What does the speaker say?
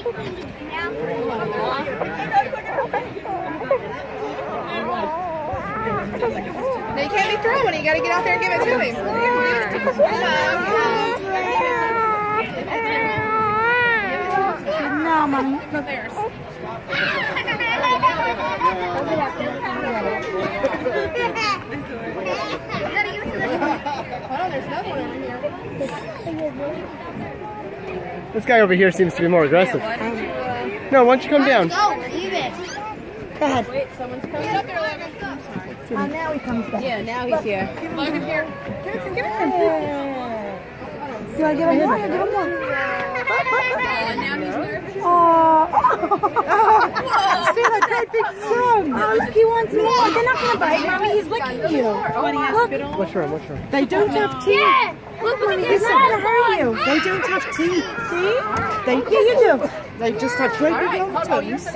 Now you can't be throwing it. You got to get out there and give it to him. No, mommy. No, there's. Hold on, there's another one over here. This guy over here seems to be more aggressive. No, why don't you come down? Go, leave it. Go ahead. Wait, someone's coming up there, Logan. Oh, now he comes back. Yeah, now he's here. Logan, here. Give it to him, give it to him. Do I give him more? Give him more. now he's. Oh. See that great big tongue. Oh, look, he wants more. They're not going to bite, mommy. He's licking you. Look, What's wrong? What's wrong? they don't have teeth. Yeah. Look, look, He's not going to hurt They don't have teeth. See? They, yeah, you do. They just have great big long tongues.